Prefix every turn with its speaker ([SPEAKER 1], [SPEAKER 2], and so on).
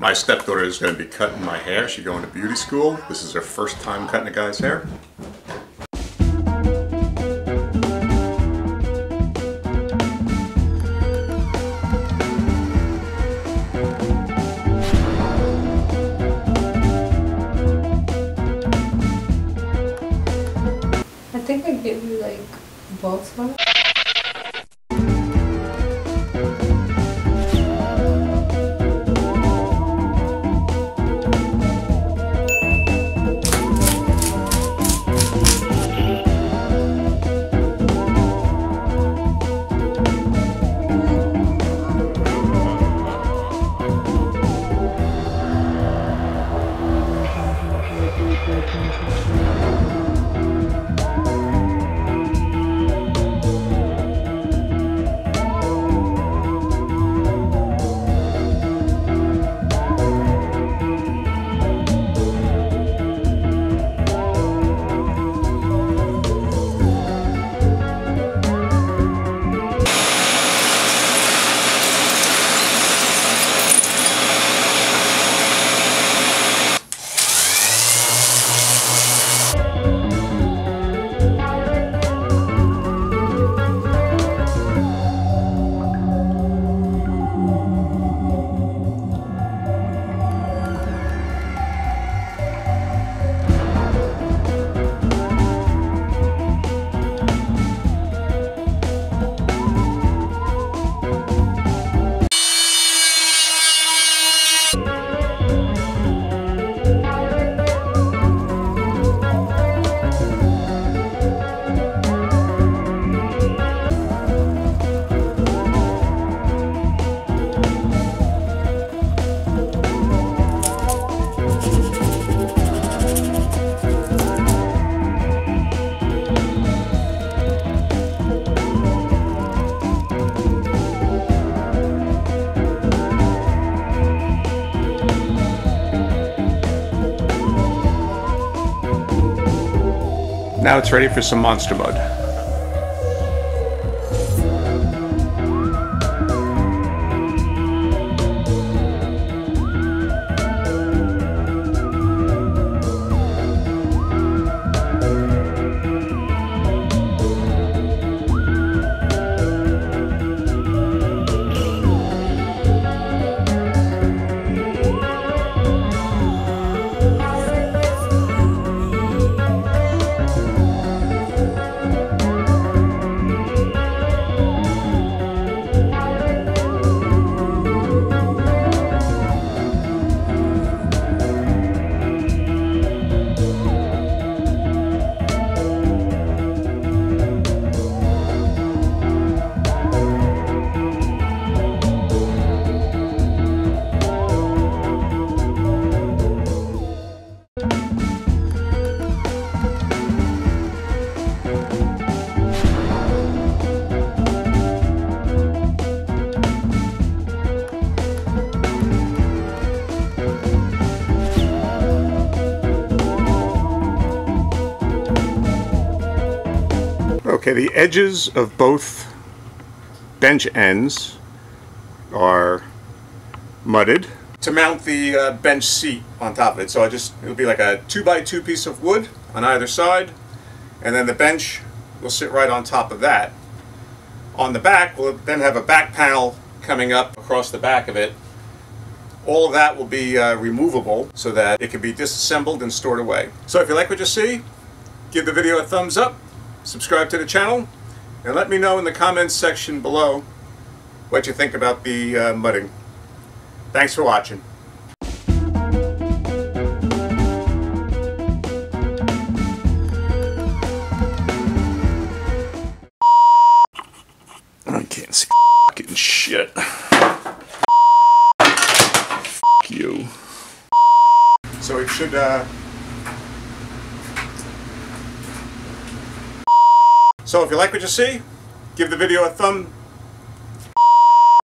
[SPEAKER 1] My stepdaughter is going to be cutting my hair. She's going to beauty school. This is her first time cutting a guy's hair.
[SPEAKER 2] I think I gave you like both one.
[SPEAKER 1] Now it's ready for some monster mud. Okay, the edges of both bench ends are mudded. To mount the uh, bench seat on top of it, so I just, it'll be like a 2 by 2 piece of wood on either side, and then the bench will sit right on top of that. On the back, we'll then have a back panel coming up across the back of it. All of that will be uh, removable so that it can be disassembled and stored away. So if you like what you see, give the video a thumbs up, subscribe to the channel, and let me know in the comments section below what you think about the uh, mudding. Thanks for watching. I can't see fucking shit. Fuck you. So it should, uh... So if you like what you see, give the video a thumb